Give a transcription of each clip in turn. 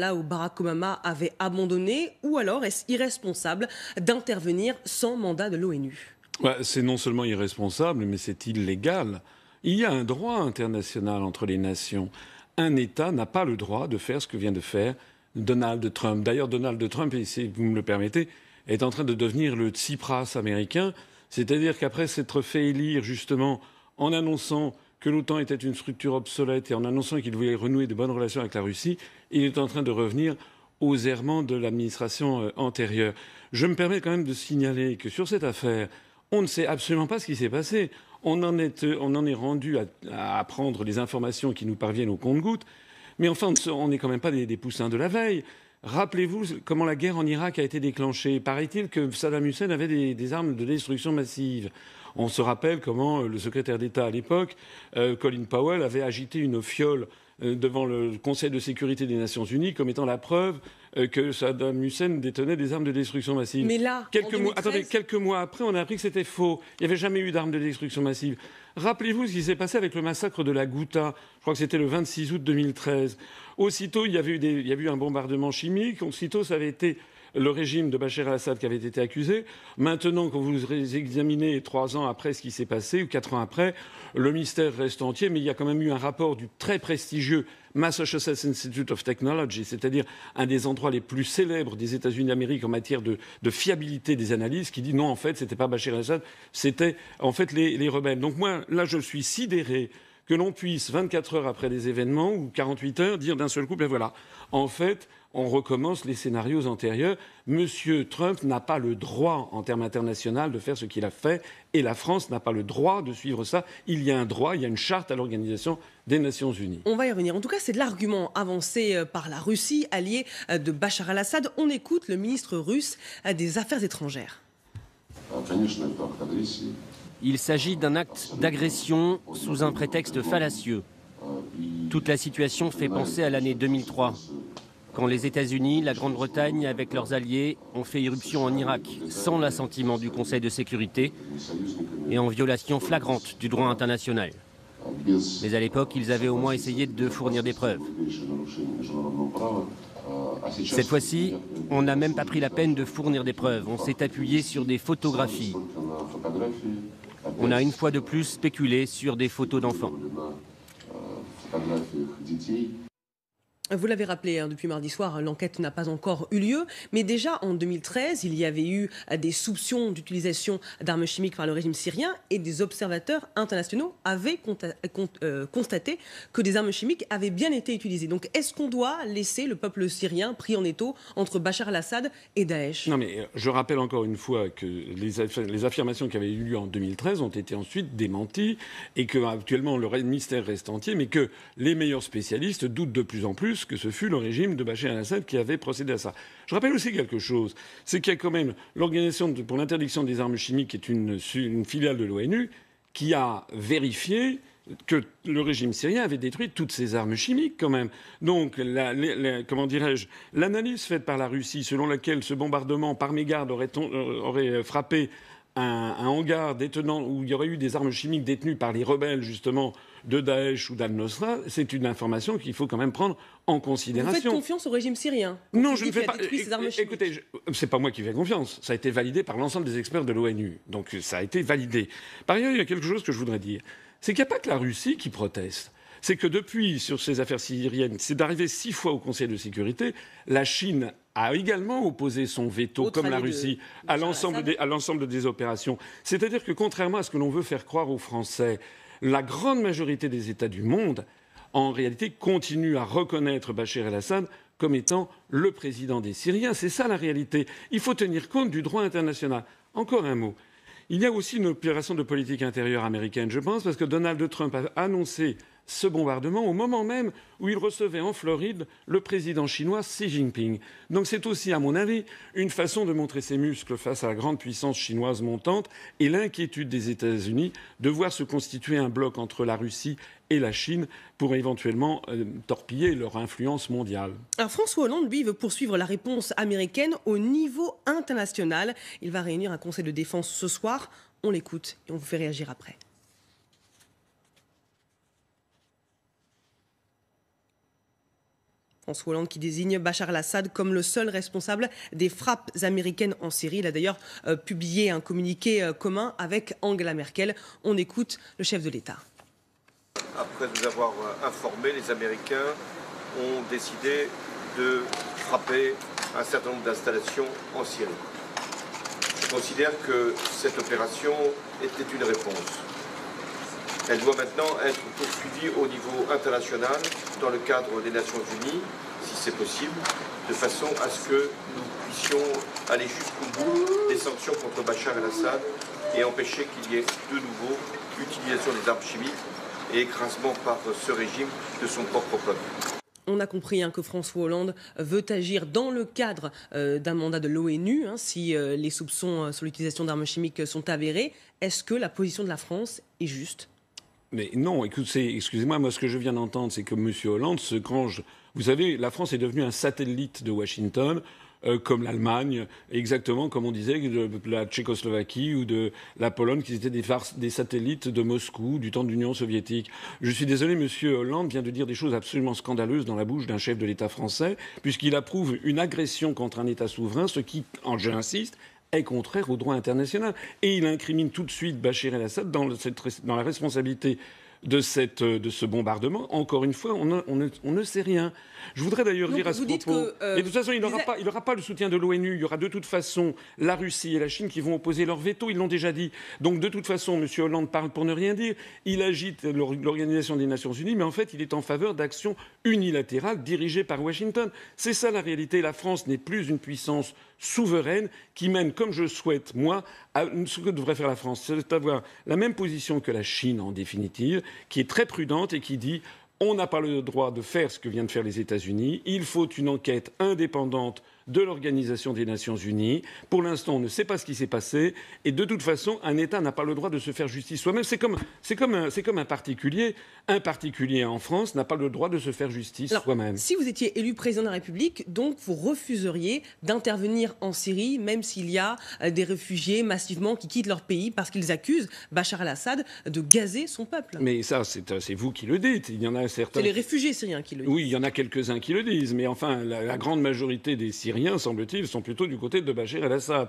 là où Barack Obama avait abandonné, ou alors est-ce irresponsable d'intervenir sans mandat de l'ONU? C'est non seulement irresponsable, mais c'est illégal. Il y a un droit international entre les nations. Un État n'a pas le droit de faire ce que vient de faire Donald Trump. D'ailleurs, Donald Trump, si vous me le permettez, est en train de devenir le Tsipras américain, c'est-à-dire qu'après s'être fait élire justement en annonçant que l'OTAN était une structure obsolète et en annonçant qu'il voulait renouer de bonnes relations avec la Russie, il est en train de revenir aux errements de l'administration euh, antérieure. Je me permets quand même de signaler que sur cette affaire, on ne sait absolument pas ce qui s'est passé. On en est, euh, on en est rendu à, apprendre les informations qui nous parviennent au compte-gouttes. Mais enfin, on n'est quand même pas des, poussins de la veille. Rappelez-vous comment la guerre en Irak a été déclenchée. Paraît-il que Saddam Hussein avait des armes de destruction massive. On se rappelle comment euh, le secrétaire d'État à l'époque, euh, Colin Powell, avait agité une fiole euh, devant le Conseil de sécurité des Nations Unies comme étant la preuve que Saddam Hussein détenait des armes de destruction massive. Mais là, quelques, mois, attendez, quelques mois après, on a appris que c'était faux. Il n'y avait jamais eu d'armes de destruction massive. Rappelez-vous ce qui s'est passé avec le massacre de la Ghouta. Je crois que c'était le 26 août 2013. Aussitôt, il y avait eu, il y a eu un bombardement chimique. Aussitôt, ça avait été le régime de Bachar el-Assad qui avait été accusé. Maintenant, quand vous examinez trois ans après ce qui s'est passé, ou quatre ans après, le mystère reste entier, mais il y a quand même eu un rapport du très prestigieux Massachusetts Institute of Technology, c'est-à-dire un des endroits les plus célèbres des États-Unis d'Amérique en matière de, fiabilité des analyses, qui dit non, en fait, ce n'était pas Bachar el-Assad, c'était en fait les, les rebelles. Donc moi, là, je suis sidéré que l'on puisse, 24 heures après des événements ou 48 heures, dire d'un seul coup, ben voilà, en fait, on recommence les scénarios antérieurs. Monsieur Trump n'a pas le droit, en termes internationaux, de faire ce qu'il a fait, et la France n'a pas le droit de suivre ça. Il y a un droit, il y a une charte à l'Organisation des Nations Unies. On va y revenir. En tout cas, c'est l'argument avancé euh, par la Russie, alliée euh, de Bachar al-Assad. On écoute le ministre russe euh, des Affaires étrangères. Il s'agit d'un acte d'agression sous un prétexte fallacieux. Toute la situation fait penser à l'année 2003, quand les États-Unis, la Grande-Bretagne, avec leurs alliés, ont fait irruption en Irak sans l'assentiment du Conseil de sécurité et en violation flagrante du droit international. Mais à l'époque, ils avaient au moins essayé de fournir des preuves. Cette fois-ci, on n'a même pas pris la peine de fournir des preuves. On s'est appuyé sur des photographies on a une fois de plus spéculé sur des photos d'enfants. Vous l'avez rappelé, hein, depuis mardi soir, l'enquête n'a pas encore eu lieu, mais déjà en 2013, il y avait eu euh, des soupçons d'utilisation d'armes chimiques par le régime syrien et des observateurs internationaux avaient euh, constaté que des armes chimiques avaient bien été utilisées. Donc est-ce qu'on doit laisser le peuple syrien pris en étau entre Bachar al-Assad et Daesh? Non mais euh, je rappelle encore une fois que les, affirmations qui avaient eu lieu en 2013 ont été ensuite démenties et que actuellement le mystère reste entier, mais que les meilleurs spécialistes doutent de plus en plus que ce fut le régime de Bachar el-Assad qui avait procédé à ça. Je rappelle aussi quelque chose, c'est qu'il y a quand même l'Organisation pour l'interdiction des armes chimiques, qui est une, filiale de l'ONU, qui a vérifié que le régime syrien avait détruit toutes ses armes chimiques quand même. Donc, comment dirais-je, l'analyse faite par la Russie selon laquelle ce bombardement par mégarde aurait, aurait frappé un, hangar détenant où il y aurait eu des armes chimiques détenues par les rebelles justement de Daesh ou d'Al-Nosra, c'est une information qu'il faut quand même prendre en considération. Vous faites confiance au régime syrien Non, je ne fais pas. Écoutez, c'est pas moi qui fais confiance. Ça a été validé par l'ensemble des experts de l'ONU. Donc ça a été validé. Par ailleurs, il y a quelque chose que je voudrais dire. C'est qu'il n'y a pas que la Russie qui proteste c'est que depuis, sur ces affaires syriennes, c'est d'arriver six fois au Conseil de sécurité, la Chine a également opposé son veto, comme la Russie, à l'ensemble des, des opérations. C'est-à-dire que contrairement à ce que l'on veut faire croire aux Français, la grande majorité des États du monde, en réalité, continuent à reconnaître Bachar el-Assad comme étant le président des Syriens. C'est ça la réalité. Il faut tenir compte du droit international. Encore un mot. Il y a aussi une opération de politique intérieure américaine, je pense, parce que Donald Trump a annoncé ce bombardement au moment même où il recevait en Floride le président chinois Xi Jinping. Donc c'est aussi, à mon avis, une façon de montrer ses muscles face à la grande puissance chinoise montante et l'inquiétude des États-Unis de voir se constituer un bloc entre la Russie et la Chine pour éventuellement euh, torpiller leur influence mondiale. Alors François Hollande, lui, veut poursuivre la réponse américaine au niveau international. Il va réunir un conseil de défense ce soir. On l'écoute et on vous fait réagir après. François Hollande qui désigne Bachar al-Assad comme le seul responsable des frappes américaines en Syrie. Il a d'ailleurs euh, publié un communiqué euh, commun avec Angela Merkel. On écoute le chef de l'État. Après nous avoir euh, informé, les Américains ont décidé de frapper un certain nombre d'installations en Syrie. Je considère que cette opération était une réponse. Elle doit maintenant être poursuivie au niveau international dans le cadre des Nations Unies, si c'est possible, de façon à ce que nous puissions aller jusqu'au bout des sanctions contre Bachar el-Assad et empêcher qu'il y ait de nouveau utilisation des armes chimiques et écrasement par ce régime de son propre peuple. On a compris hein, que François Hollande veut agir dans le cadre euh, d'un mandat de l'ONU hein, si euh, les soupçons euh, sur l'utilisation d'armes chimiques sont avérés. Est-ce que la position de la France est juste? Mais non, écoutez, excusez-moi, moi ce que je viens d'entendre, c'est que M. Hollande se grange. Vous savez, la France est devenue un satellite de Washington. Euh, comme l'Allemagne, exactement comme on disait de la Tchécoslovaquie ou de la Pologne, qui étaient des, satellites de Moscou du temps de l'Union soviétique. Je suis désolé, Monsieur Hollande vient de dire des choses absolument scandaleuses dans la bouche d'un chef de l'État français, puisqu'il approuve une agression contre un État souverain, ce qui, j'insiste, est contraire au droit international. Et il incrimine tout de suite Bachir el-Assad dans, dans, la responsabilité de, cette, de ce bombardement. Encore une fois, on, on, ne, on ne, sait rien. Je voudrais d'ailleurs dire à ce propos. Que, euh, mais de toute façon, il n'aura pas, pas, le soutien de l'ONU. Il y aura de toute façon la Russie et la Chine qui vont opposer leur veto. Ils l'ont déjà dit. Donc de toute façon, M. Hollande parle pour ne rien dire. Il agite l'Organisation des Nations Unies, mais en fait, il est en faveur d'actions unilatérales dirigées par Washington. C'est ça la réalité. La France n'est plus une puissance souveraine qui mène, comme je souhaite, moi, à ce que devrait faire la France, c'est d'avoir la même position que la Chine, en définitive, qui est très prudente et qui dit on n'a pas le droit de faire ce que viennent de faire les États-Unis. Il faut une enquête indépendante de l'Organisation des Nations Unies. Pour l'instant, on ne sait pas ce qui s'est passé. Et de toute façon, un État n'a pas le droit de se faire justice soi-même. C'est comme, comme, un, comme un particulier. Un particulier en France n'a pas le droit de se faire justice soi-même. Si vous étiez élu président de la République, donc vous refuseriez d'intervenir en Syrie, même s'il y a euh, des réfugiés massivement qui quittent leur pays parce qu'ils accusent Bachar al-Assad de gazer son peuple. Mais ça, c'est euh, vous qui le dites. Il y en a certains. C'est les réfugiés syriens qui le disent. Oui, il y en a quelques-uns qui le disent. Mais enfin, la grande majorité des Syriens semble-t-il, sont plutôt du côté de Bachir el-Assad.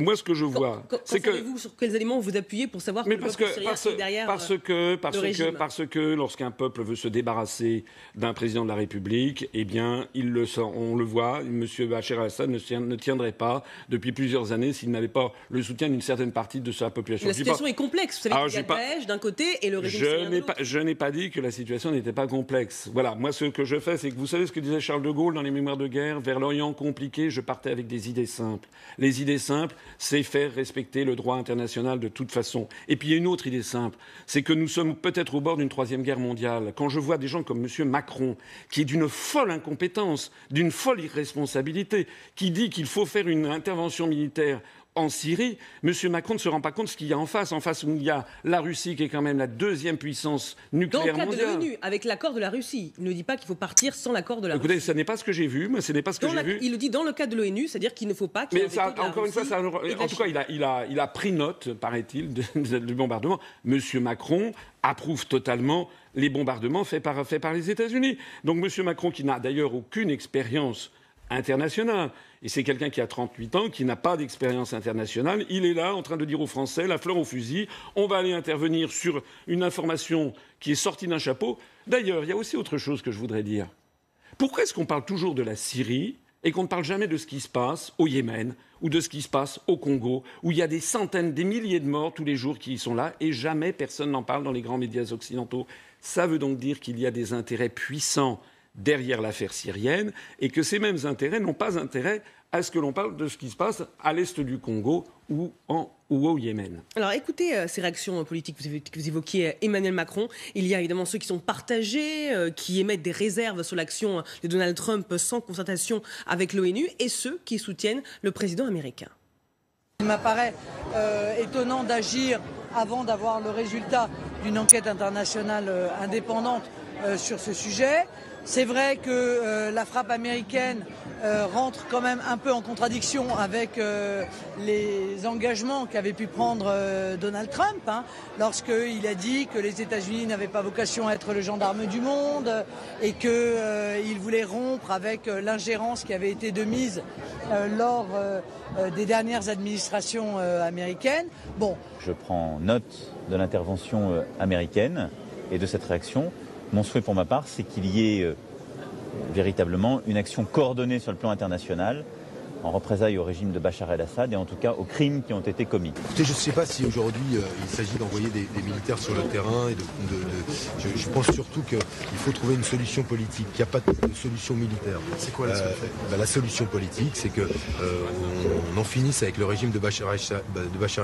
Moi, ce que je vois, c'est que vous sur quels éléments vous appuyez pour savoir mais que parce que parce, derrière parce que parce que parce que lorsqu'un peuple veut se débarrasser d'un président de la République, eh bien, il le sent, on le voit, M. Bachir el-Assad ne, tiendrait pas depuis plusieurs années s'il n'avait pas le soutien d'une certaine partie de sa population. La situation est complexe. Vous savez qu'il y a Daesh d'un côté et le régime je n'ai pas, Je n'ai pas dit que la situation n'était pas complexe. Voilà, moi, ce que je fais, c'est que vous savez ce que disait Charles de Gaulle dans les Mémoires de guerre, vers l'Orient compliqué, je partais avec des idées simples. Les idées simples, c'est faire respecter le droit international de toute façon. Et puis il y a une autre idée simple, c'est que nous sommes peut-être au bord d'une troisième guerre mondiale. Quand je vois des gens comme M. Macron, qui est d'une folle incompétence, d'une folle irresponsabilité, qui dit qu'il faut faire une intervention militaire en Syrie, M. Macron ne se rend pas compte de ce qu'il y a en face. En face, où il y a la Russie, qui est quand même la deuxième puissance nucléaire mondiale. Dans le cadre de l'ONU, avec l'accord de la Russie. Il ne dit pas qu'il faut partir sans l'accord de la Écoutez, Russie. ce n'est pas ce que j'ai vu, mais ce n'est pas ce que j'ai vu. Il le dit dans le cadre de l'ONU, c'est-à-dire qu'il ne faut pas qu'il y ait Mais encore une fois, ça, en tout cas, il a, il, a, il a, pris note, paraît-il, du bombardement. M. Macron approuve totalement les bombardements faits par, faits par les États-Unis. Donc M. Macron, qui n'a d'ailleurs aucune expérience internationale, et c'est quelqu'un qui a 38 ans, qui n'a pas d'expérience internationale. Il est là en train de dire aux Français, la fleur au fusil, on va aller intervenir sur une information qui est sortie d'un chapeau. D'ailleurs, il y a aussi autre chose que je voudrais dire. Pourquoi est-ce qu'on parle toujours de la Syrie et qu'on ne parle jamais de ce qui se passe au Yémen ou de ce qui se passe au Congo, où il y a des centaines, des milliers de morts tous les jours qui y sont là, et jamais personne n'en parle dans les grands médias occidentaux? Ça veut donc dire qu'il y a des intérêts puissants derrière l'affaire syrienne et que ces mêmes intérêts n'ont pas intérêt à ce que l'on parle de ce qui se passe à l'est du Congo ou, en, ou au Yémen. Alors écoutez euh, ces réactions politiques, vous, vous évoquiez euh, Emmanuel Macron, il y a évidemment ceux qui sont partagés, euh, qui émettent des réserves sur l'action de Donald Trump sans concertation avec l'ONU, et ceux qui soutiennent le président américain. Il m'apparaît étonnant d'agir avant d'avoir le résultat d'une enquête internationale indépendante sur ce sujet. C'est vrai que euh, la frappe américaine euh, rentre quand même un peu en contradiction avec euh, les engagements qu'avait pu prendre Donald Trump, hein, lorsqu'il a dit que les États-Unis n'avaient pas vocation à être le gendarme du monde et qu'il voulait rompre avec l'ingérence qui avait été de mise lors des dernières administrations américaines. Bon. Je prends note de l'intervention américaine et de cette réaction. Mon souhait pour ma part, c'est qu'il y ait véritablement une action coordonnée sur le plan international en représailles au régime de Bachar el-Assad et en tout cas aux crimes qui ont été commis. je ne sais pas si aujourd'hui euh, il s'agit d'envoyer des, militaires sur le terrain. Et de, je, pense surtout qu'il faut trouver une solution politique. Il n'y a pas de, solution militaire. C'est quoi la solution euh, bah, La solution politique, c'est qu'on euh, en finisse avec le régime de Bachar,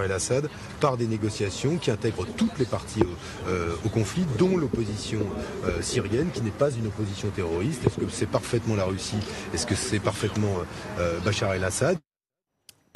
el-Assad par des négociations qui intègrent toutes les parties au, conflit, dont l'opposition syrienne, qui n'est pas une opposition terroriste. Est-ce que c'est parfaitement la Russie? Est-ce que c'est parfaitement Bachar el-Assad.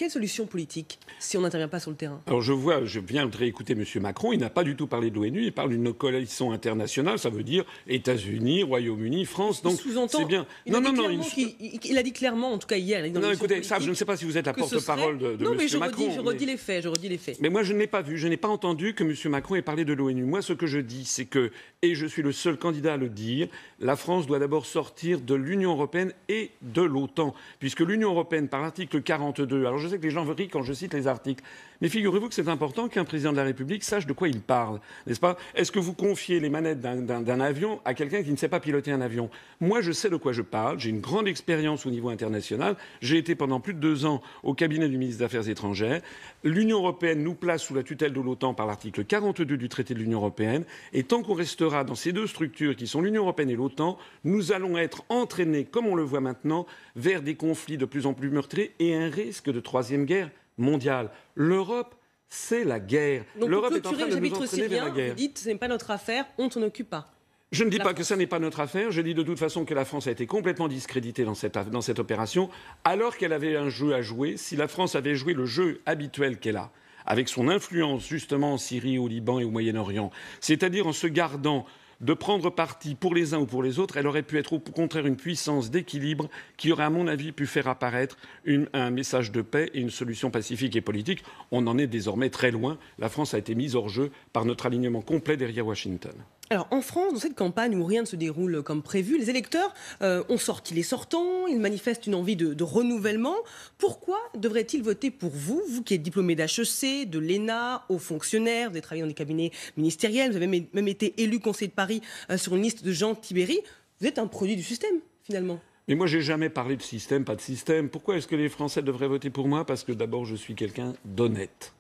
Quelle solution politique si on n'intervient pas sur le terrain? Alors je vois, je viens de réécouter M. Macron, il n'a pas du tout parlé de l'ONU, il parle d'une coalition internationale, ça veut dire États-Unis, Royaume-Uni, France, donc c'est bien. Il non, non, non, il... a dit clairement, en tout cas hier. non, écoutez, ça, je ne sais pas si vous êtes la porte-parole de, de non, mais je Macron. Redis, je redis les faits, je redis les faits. Mais moi, je n'ai pas vu, je n'ai pas entendu que M. Macron ait parlé de l'ONU. Moi, ce que je dis, c'est que, et je suis le seul candidat à le dire, la France doit d'abord sortir de l'Union européenne et de l'OTAN, puisque l'Union européenne, par l'article 42, alors je sais que les gens rient quand je cite les articles. Mais figurez-vous que c'est important qu'un président de la République sache de quoi il parle, n'est-ce pas? Est-ce que vous confiez les manettes d'un avion à quelqu'un qui ne sait pas piloter un avion? Moi, je sais de quoi je parle. J'ai une grande expérience au niveau international. J'ai été pendant plus de deux ans au cabinet du ministre des Affaires étrangères. L'Union européenne nous place sous la tutelle de l'OTAN par l'article 42 du traité de l'Union européenne. Et tant qu'on restera dans ces deux structures qui sont l'Union européenne et l'OTAN, nous allons être entraînés, comme on le voit maintenant, vers des conflits de plus en plus meurtriers et un risque de troisième guerre mondiale. L'Europe, c'est la guerre. L'Europe est en train de nous entraîner vers la guerre. Vous dites, ce n'est pas notre affaire, on ne s'en occupe pas. Je ne dis pas que ça n'est pas notre affaire. Je dis de toute façon que la France a été complètement discréditée dans cette, dans cette opération, alors qu'elle avait un jeu à jouer. Si la France avait joué le jeu habituel qu'elle a, avec son influence justement en Syrie, au Liban et au Moyen-Orient, c'est-à-dire en se gardant de prendre parti pour les uns ou pour les autres, elle aurait pu être au contraire une puissance d'équilibre qui aurait, à mon avis, pu faire apparaître un message de paix et une solution pacifique et politique. On en est désormais très loin. La France a été mise hors jeu par notre alignement complet derrière Washington. Alors en France, dans cette campagne où rien ne se déroule comme prévu, les électeurs euh, ont sorti les sortants, ils manifestent une envie de, renouvellement. Pourquoi devraient-ils voter pour vous, vous qui êtes diplômé d'HEC, de l'ENA, haut fonctionnaire, vous avez travaillé dans des cabinets ministériels, vous avez même été élu conseiller de Paris euh, sur une liste de Jean Tibéry. Vous êtes un produit du système, finalement. Mais moi, j'ai jamais parlé de système, pas de système. Pourquoi est-ce que les Français devraient voter pour moi? Parce que d'abord, je suis quelqu'un d'honnête.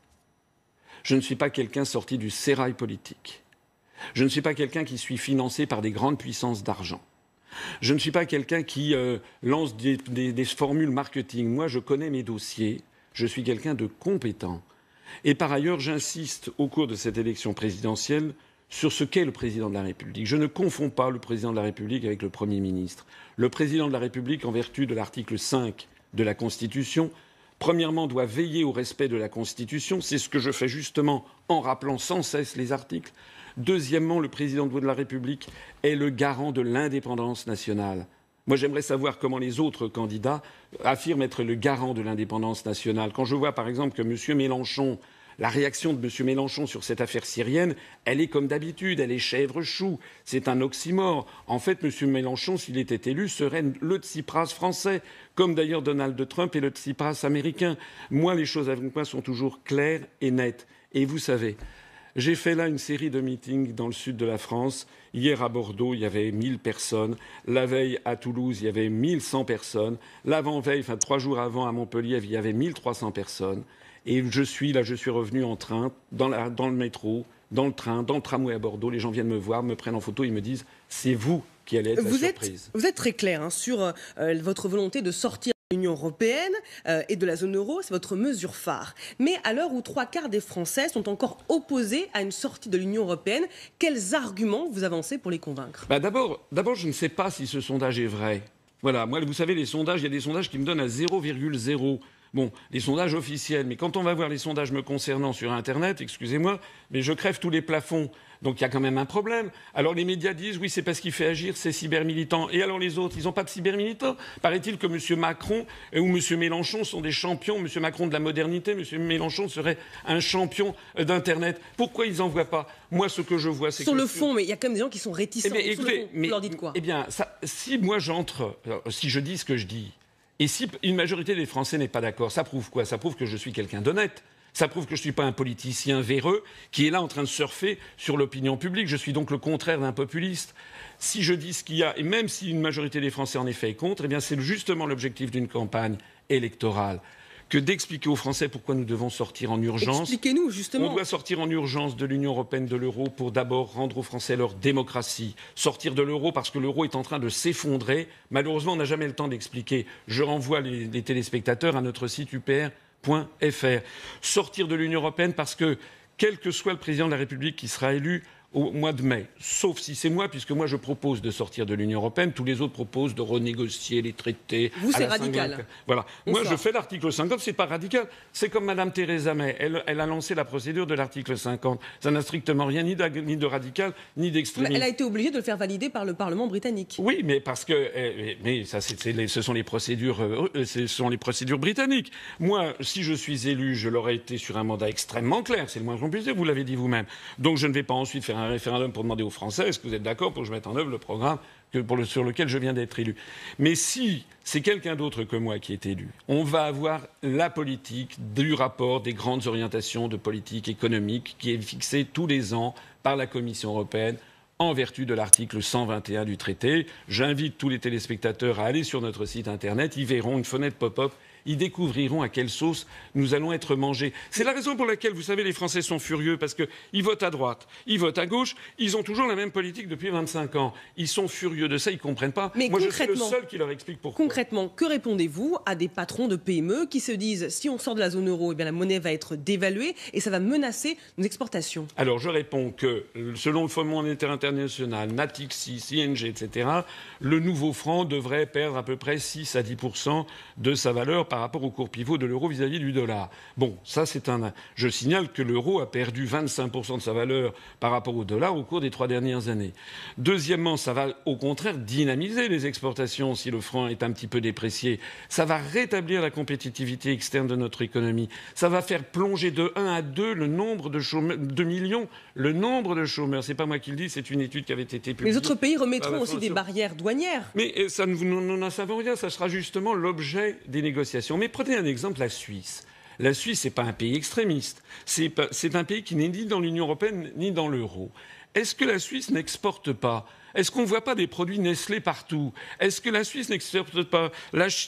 Je ne suis pas quelqu'un sorti du sérail politique. Je ne suis pas quelqu'un qui suis financé par des grandes puissances d'argent. Je ne suis pas quelqu'un qui euh, lance des, formules marketing. Moi, je connais mes dossiers. Je suis quelqu'un de compétent. Et par ailleurs, j'insiste au cours de cette élection présidentielle sur ce qu'est le président de la République. Je ne confonds pas le président de la République avec le Premier ministre. Le président de la République, en vertu de l'article 5 de la Constitution, premièrement, doit veiller au respect de la Constitution. C'est ce que je fais justement en rappelant sans cesse les articles. Deuxièmement, le président de la République est le garant de l'indépendance nationale. Moi, j'aimerais savoir comment les autres candidats affirment être le garant de l'indépendance nationale. Quand je vois, par exemple, que M. Mélenchon, la réaction de M. Mélenchon sur cette affaire syrienne, elle est comme d'habitude, elle est chèvre-chou. C'est un oxymore. En fait, M. Mélenchon, s'il était élu, serait le Tsipras français, comme d'ailleurs Donald Trump est le Tsipras américain. Moi, les choses avec moi sont toujours claires et nettes. Et vous savez, j'ai fait là une série de meetings dans le sud de la France. Hier à Bordeaux, il y avait 1000 personnes. La veille à Toulouse, il y avait 1100 personnes. L'avant-veille, enfin trois jours avant à Montpellier, il y avait 1300 personnes. Et je suis là, je suis revenu en train, dans, le métro, dans le train, dans le tramway à Bordeaux. Les gens viennent me voir, me prennent en photo, ils me disent c'est vous qui allez être vous la surprise. Êtes, vous êtes très clair hein, sur euh, votre volonté de sortir l'Union européenne euh, et de la zone euro, c'est votre mesure phare. Mais à l'heure où trois quarts des Français sont encore opposés à une sortie de l'Union européenne, quels arguments vous avancez pour les convaincre? Bah D'abord, je ne sais pas si ce sondage est vrai. Voilà, moi, vous savez, les sondages, il y a des sondages qui me donnent à 0,0 Bon, les sondages officiels, mais quand on va voir les sondages me concernant sur Internet, excusez-moi, mais je crève tous les plafonds. Donc il y a quand même un problème. Alors les médias disent oui, c'est parce qu'il fait agir ces cybermilitants. Et alors les autres, ils n'ont pas de cybermilitants? Paraît-il que M. Macron ou M. Mélenchon sont des champions. M. Macron de la modernité, M. Mélenchon serait un champion d'Internet. Pourquoi ils n'en voient pas? Moi, ce que je vois, c'est Sur le fond, mais il y a quand même des gens qui sont réticents. Eh bien, mais, vous leur dites quoi? Eh bien, si moi j'entre, euh, si je dis ce que je dis, et si une majorité des Français n'est pas d'accord, ça prouve quoi? Ça prouve que je suis quelqu'un d'honnête. Ça prouve que je ne suis pas un politicien véreux qui est là en train de surfer sur l'opinion publique. Je suis donc le contraire d'un populiste. Si je dis ce qu'il y a, et même si une majorité des Français en effet est contre, eh c'est justement l'objectif d'une campagne électorale que d'expliquer aux Français pourquoi nous devons sortir en urgence. Expliquez-nous, justement. On doit sortir en urgence de l'Union européenne, de l'euro, pour d'abord rendre aux Français leur démocratie. Sortir de l'euro parce que l'euro est en train de s'effondrer. Malheureusement, on n'a jamais le temps d'expliquer. Je renvoie les, les téléspectateurs à notre site UPR Sortir de l'Union européenne parce que, quel que soit le président de la République qui sera élu, au mois de mai, sauf si c'est moi, puisque moi je propose de sortir de l'Union européenne, tous les autres proposent de renégocier les traités. Vous, c'est radical. Voilà. moi, je fais l'article 50, c'est pas radical. C'est comme Mme Theresa May. Elle, a lancé la procédure de l'article 50. Ça n'a strictement rien ni de, radical, ni d'extrémiste. Elle a été obligée de le faire valider par le Parlement britannique. Oui, mais parce que. Eh, eh, mais ça, ce, sont les procédures, euh, ce sont les procédures britanniques. Moi, si je suis élu, je l'aurais été sur un mandat extrêmement clair. C'est le moins qu'on puisse dire. Vous l'avez dit vous-même. Donc, je ne vais pas ensuite faire un référendum pour demander aux Français est-ce que vous êtes d'accord pour que je mette en œuvre le programme sur lequel je viens d'être élu? Mais si c'est quelqu'un d'autre que moi qui est élu, on va avoir la politique du rapport des grandes orientations de politique économique qui est fixée tous les ans par la Commission européenne en vertu de l'article 121 du traité. J'invite tous les téléspectateurs à aller sur notre site internet, ils verront une fenêtre pop-up ils découvriront à quelle sauce nous allons être mangés. C'est la raison pour laquelle, vous savez, les Français sont furieux, parce qu'ils votent à droite, ils votent à gauche, ils ont toujours la même politique depuis 25 ans. Ils sont furieux de ça, ils ne comprennent pas. Mais Moi, je suis le seul qui leur explique pourquoi. Concrètement, que répondez-vous à des patrons de PME qui se disent, si on sort de la zone euro, eh bien, la monnaie va être dévaluée et ça va menacer nos exportations? Alors, je réponds que, selon le Fonds monétaire international, Natixis, ING, etc., le nouveau franc devrait perdre à peu près 6 à 10% de sa valeur par rapport au cours pivot de l'euro vis-à-vis du dollar. Bon, ça c'est un. Je signale que l'euro a perdu 25% de sa valeur par rapport au dollar au cours des trois dernières années. Deuxièmement, ça va au contraire dynamiser les exportations si le franc est un petit peu déprécié. Ça va rétablir la compétitivité externe de notre économie. Ça va faire plonger de 1 à 2 le nombre de chômeurs, millions, le nombre de chômeurs. C'est pas moi qui le dis, c'est une étude qui avait été publiée. Les autres pays remettront aussi des barrières douanières. Mais euh, ça, nous n'en savons rien. Ça sera justement l'objet des négociations. Mais prenez un exemple, la Suisse. La Suisse, n'est pas un pays extrémiste. C'est un pays qui n'est ni dans l'Union européenne ni dans l'euro. Est-ce que la Suisse n'exporte pas est-ce qu'on ne voit pas des produits Nestlé partout? Est-ce que la Suisse n'exporte pas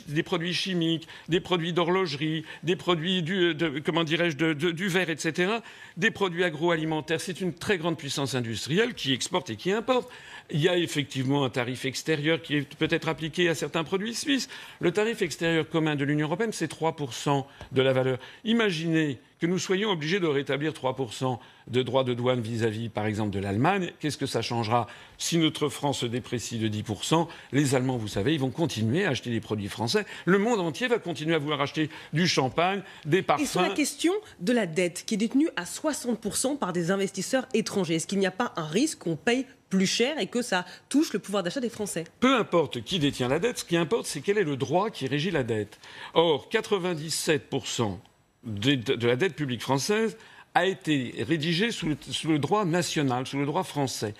des produits chimiques, des produits d'horlogerie, des produits du, comment dirais-je, du verre, etc. Des produits agroalimentaires. C'est une très grande puissance industrielle qui exporte et qui importe. Il y a effectivement un tarif extérieur qui est peut-être appliqué à certains produits suisses. Le tarif extérieur commun de l'Union européenne, c'est 3% de la valeur. Imaginez que nous soyons obligés de rétablir 3% de droits de douane vis-à-vis, par exemple, de l'Allemagne. Qu'est-ce que ça changera si notre franc se déprécie de 10% Les Allemands, vous savez, ils vont continuer à acheter des produits français. Le monde entier va continuer à vouloir acheter du champagne, des parfums. Et sur la question de la dette qui est détenue à 60% par des investisseurs étrangers, est-ce qu'il n'y a pas un risque qu'on paye plus cher et que ça touche le pouvoir d'achat des Français? Peu importe qui détient la dette, ce qui importe, c'est quel est le droit qui régit la dette. Or, 97% de, la dette publique française a été rédigé sous le, droit national, sous le droit français.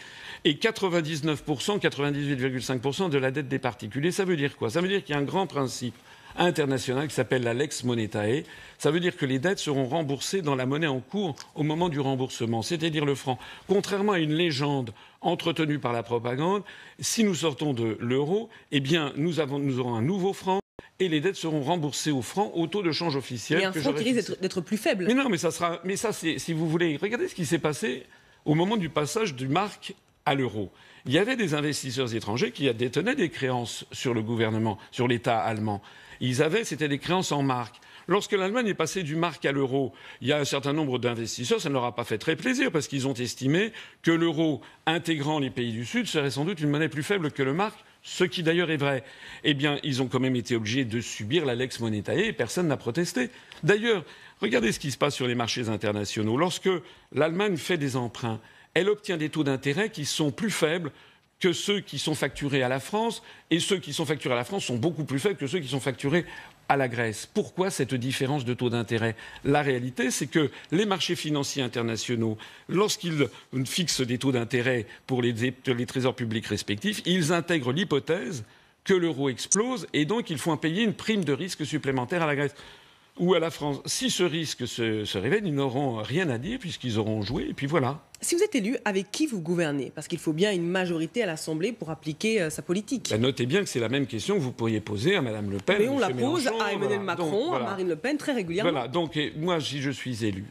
Et 99%, 98,5% de la dette des particuliers, ça veut dire quoi? Ça veut dire qu'il y a un grand principe international qui s'appelle la lex monetae. Ça veut dire que les dettes seront remboursées dans la monnaie en cours au moment du remboursement, c'est-à-dire le franc. Contrairement à une légende entretenue par la propagande, si nous sortons de l'euro, eh bien, nous, aurons un nouveau franc et les dettes seront remboursées au franc au taux de change officiel. Il y a un franc qui risque d'être plus faible. Mais non, mais ça sera. Mais ça, si vous voulez, regardez ce qui s'est passé au moment du passage du marque à l'euro. Il y avait des investisseurs étrangers qui détenaient des créances sur le gouvernement, sur l'État allemand. Ils avaient, c'était des créances en marque. Lorsque l'Allemagne est passée du marque à l'euro, il y a un certain nombre d'investisseurs, ça ne leur a pas fait très plaisir parce qu'ils ont estimé que l'euro intégrant les pays du Sud serait sans doute une monnaie plus faible que le marque ce qui d'ailleurs est vrai, eh bien, ils ont quand même été obligés de subir la lex monetae et personne n'a protesté. D'ailleurs, regardez ce qui se passe sur les marchés internationaux. Lorsque l'Allemagne fait des emprunts, elle obtient des taux d'intérêt qui sont plus faibles que ceux qui sont facturés à la France, et ceux qui sont facturés à la France sont beaucoup plus faibles que ceux qui sont facturés à la Grèce. Pourquoi cette différence de taux d'intérêt? La réalité, c'est que les marchés financiers internationaux, lorsqu'ils fixent des taux d'intérêt pour les, trésors publics respectifs, ils intègrent l'hypothèse que l'euro explose et donc ils font payer une prime de risque supplémentaire à la Grèce ou à la France. Si ce risque se, révèle, ils n'auront rien à dire puisqu'ils auront joué, et puis voilà. Si vous êtes élu, avec qui vous gouvernez? Parce qu'il faut bien une majorité à l'Assemblée pour appliquer euh, sa politique. Ben, notez bien que c'est la même question que vous pourriez poser à Mme Le Pen. Mais on la pose à Emmanuel Macron, à Marine Le Pen très régulièrement. Voilà, donc moi, si je suis élu,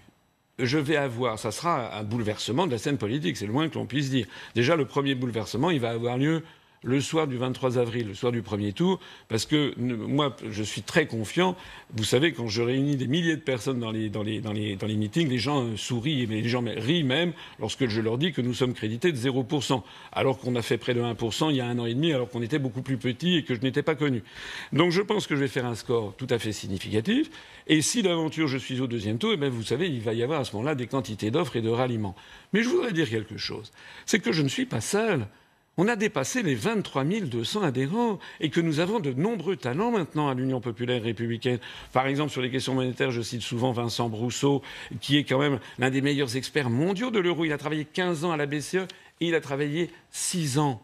je vais avoir, ça sera un bouleversement de la scène politique, c'est le moins que l'on puisse dire. Déjà, le premier bouleversement, il va avoir lieu le soir du 23 avril, le soir du premier tour, parce que moi, je suis très confiant. Vous savez, quand je réunis des milliers de personnes dans les, dans les, dans les, dans les meetings, les gens euh, sourient, mais les gens rient même lorsque je leur dis que nous sommes crédités de 0%, alors qu'on a fait près de 1% il y a un an et demi, alors qu'on était beaucoup plus petit et que je n'étais pas connu. Donc je pense que je vais faire un score tout à fait significatif. Et si d'aventure je suis au deuxième tour, eh bien, vous savez, il va y avoir à ce moment-là des quantités d'offres et de ralliements. Mais je voudrais dire quelque chose. C'est que je ne suis pas seul on a dépassé les 23 200 adhérents et que nous avons de nombreux talents maintenant à l'Union populaire républicaine. Par exemple, sur les questions monétaires, je cite souvent Vincent Brousseau, qui est quand même l'un des meilleurs experts mondiaux de l'euro. Il a travaillé 15 ans à la BCE et il a travaillé 6 ans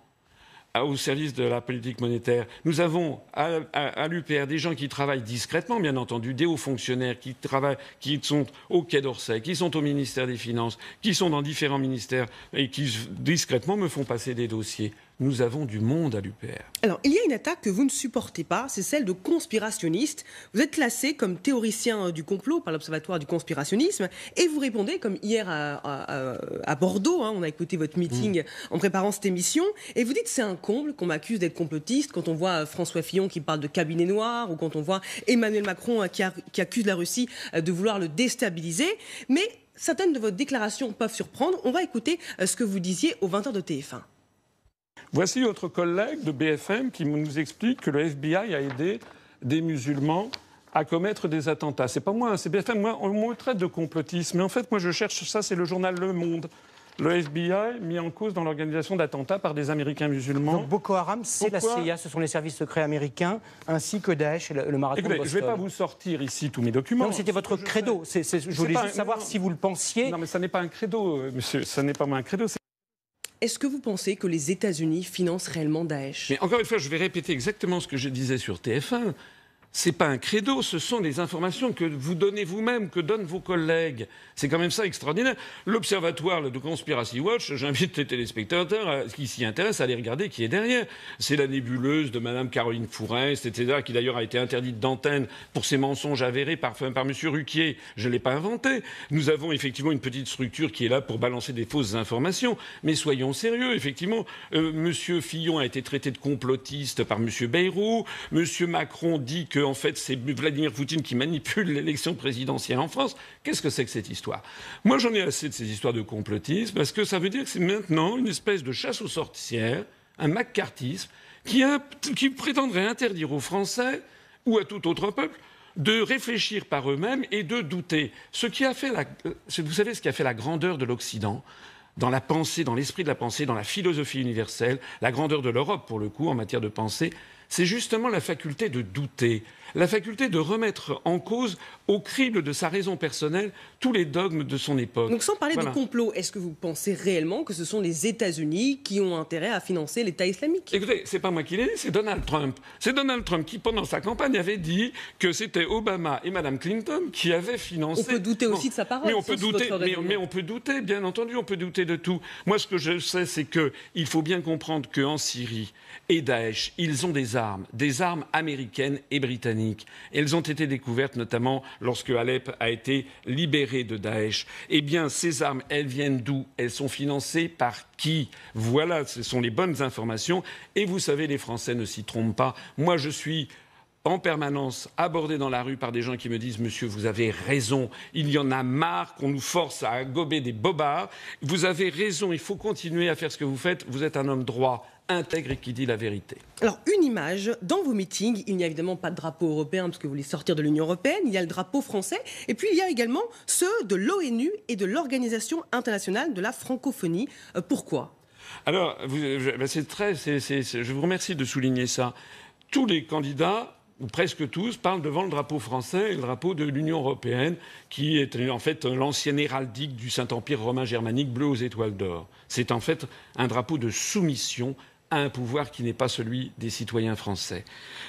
au service de la politique monétaire. Nous avons à, l'UPR des gens qui travaillent discrètement, bien entendu, des hauts fonctionnaires qui travaillent, qui sont au Quai d'Orsay, qui sont au ministère des Finances, qui sont dans différents ministères et qui discrètement me font passer des dossiers nous avons du monde à l'UPR. Alors, il y a une attaque que vous ne supportez pas, c'est celle de conspirationnistes. Vous êtes classé comme théoricien du complot par l'Observatoire du conspirationnisme et vous répondez, comme hier à, Bordeaux, hein, on a écouté votre meeting mm. en préparant cette émission, et vous dites c'est un comble qu'on m'accuse d'être complotiste quand on voit François Fillon qui parle de cabinet noir ou quand on voit Emmanuel Macron euh, qui, qui accuse la Russie euh, de vouloir le déstabiliser. Mais certaines de vos déclarations peuvent surprendre. On va écouter euh, ce que vous disiez au 20h de TF1. Voici votre collègue de BFM qui nous explique que le FBI a aidé des musulmans à commettre des attentats. C'est pas moi, c'est BFM. Moi, on me traite de complotisme. Mais en fait, moi, je cherche ça, c'est le journal Le Monde. Le FBI mis en cause dans l'organisation d'attentats par des Américains musulmans. Donc Boko Haram, c'est la CIA, ce sont les services secrets américains, ainsi que Daesh et le, marathon Écoutez, Je ne vais pas vous sortir ici tous mes documents. Non, c'était votre credo. je voulais juste savoir si vous le pensiez. Non, mais ça n'est pas un credo, euh, monsieur. Ça n'est pas un credo. Est-ce que vous pensez que les États-Unis financent réellement Daesh? Mais encore une fois, je vais répéter exactement ce que je disais sur TF1 n'est pas un credo, ce sont des informations que vous donnez vous-même, que donnent vos collègues. C'est quand même ça extraordinaire. L'observatoire de Conspiracy Watch, j'invite les téléspectateurs qui s'y intéressent à aller regarder qui est derrière. C'est la nébuleuse de Mme Caroline Fourest, etc., qui d'ailleurs a été interdite d'antenne pour ses mensonges avérés par, par M. Ruquier. Je ne l'ai pas inventé. Nous avons effectivement une petite structure qui est là pour balancer des fausses informations. Mais soyons sérieux, effectivement. Euh, M. Fillon a été traité de complotiste par M. Bayrou. M. Macron dit que en fait, c'est Vladimir Poutine qui manipule l'élection présidentielle en France. Qu'est-ce que c'est que cette histoire? Moi, j'en ai assez de ces histoires de complotisme, parce que ça veut dire que c'est maintenant une espèce de chasse aux sorcières, un macartisme, qui, prétendrait interdire aux Français ou à tout autre peuple de réfléchir par eux-mêmes et de douter. Ce qui a fait la, vous savez ce qui a fait la grandeur de l'Occident? Dans la pensée, dans l'esprit de la pensée, dans la philosophie universelle, la grandeur de l'Europe pour le coup en matière de pensée, c'est justement la faculté de douter, la faculté de remettre en cause au crible de sa raison personnelle tous les dogmes de son époque. Donc sans parler de complot, est-ce que vous pensez réellement que ce sont les États-Unis qui ont intérêt à financer l'État islamique? Écoutez, c'est pas moi qui l'ai dit, c'est Donald Trump. C'est Donald Trump qui, pendant sa campagne, avait dit que c'était Obama et Mme Clinton qui avaient financé. On peut douter aussi de sa parole. Mais on peut douter, mais, on peut douter, bien entendu, on peut douter de tout. Moi, ce que je sais, c'est qu'il faut bien comprendre qu'en Syrie et Daesh, ils ont des des armes américaines et britanniques. Elles ont été découvertes notamment lorsque Alep a été libéré de Daesh. Eh bien, ces armes, elles viennent d'où? Elles sont financées par qui? Voilà, ce sont les bonnes informations. Et vous savez, les Français ne s'y trompent pas. Moi, je suis en permanence abordé dans la rue par des gens qui me disent Monsieur, vous avez raison, il y en a marre qu'on nous force à gober des bobards. Vous avez raison, il faut continuer à faire ce que vous faites. Vous êtes un homme droit, intègre et qui dit la vérité. Alors, une image, dans vos meetings, il n'y a évidemment pas de drapeau européen parce que vous voulez sortir de l'Union européenne, il y a le drapeau français, et puis il y a également ceux de l'ONU et de l'Organisation internationale de la francophonie. Euh, pourquoi? Alors, ben, c'est très, je vous remercie de souligner ça. Tous les candidats ou presque tous, parlent devant le drapeau français et le drapeau de l'Union européenne, qui est en fait l'ancienne héraldique du Saint-Empire romain germanique bleu aux étoiles d'or. C'est en fait un drapeau de soumission à un pouvoir qui n'est pas celui des citoyens français.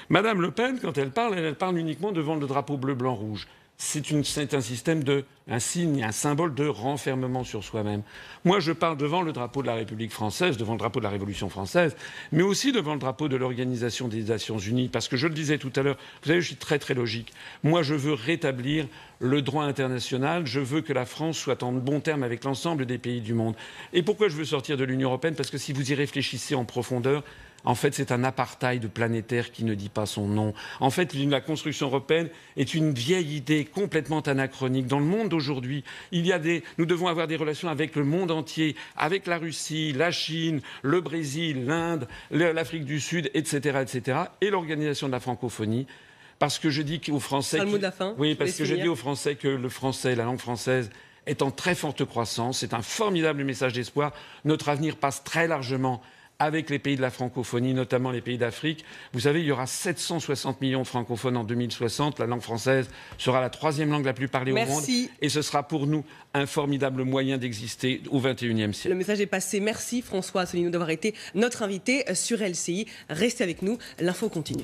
Madame Le Pen, quand elle parle, elle parle uniquement devant le drapeau bleu, blanc, rouge c'est un système de, un signe, un symbole de renfermement sur soi-même. Moi, je parle devant le drapeau de la République française, devant le drapeau de la Révolution française, mais aussi devant le drapeau de l'Organisation des Nations Unies, parce que je le disais tout à l'heure, vous savez, je suis très très logique. Moi, je veux rétablir le droit international, je veux que la France soit en bon terme avec l'ensemble des pays du monde. Et pourquoi je veux sortir de l'Union européenne? Parce que si vous y réfléchissez en profondeur, en fait, c'est un apartheid planétaire qui ne dit pas son nom. En fait, la construction européenne est une vieille idée complètement anachronique. Dans le monde d'aujourd'hui, il y a des, nous devons avoir des relations avec le monde entier, avec la Russie, la Chine, le Brésil, l'Inde, l'Afrique du Sud, etc., etc., et l'organisation de la francophonie. Parce que je dis aux Français, oui, parce que je dis aux Français que le français, la langue française, est en très forte croissance. C'est un formidable message d'espoir. Notre avenir passe très largement avec les pays de la francophonie, notamment les pays d'Afrique. Vous savez, il y aura 760 millions de francophones en 2060. La langue française sera la troisième langue la plus parlée au monde. Et ce sera pour nous un formidable moyen d'exister au XXIe siècle. Le message est passé. Merci François Asselineau d'avoir été notre invité sur LCI. Restez avec nous, l'info continue.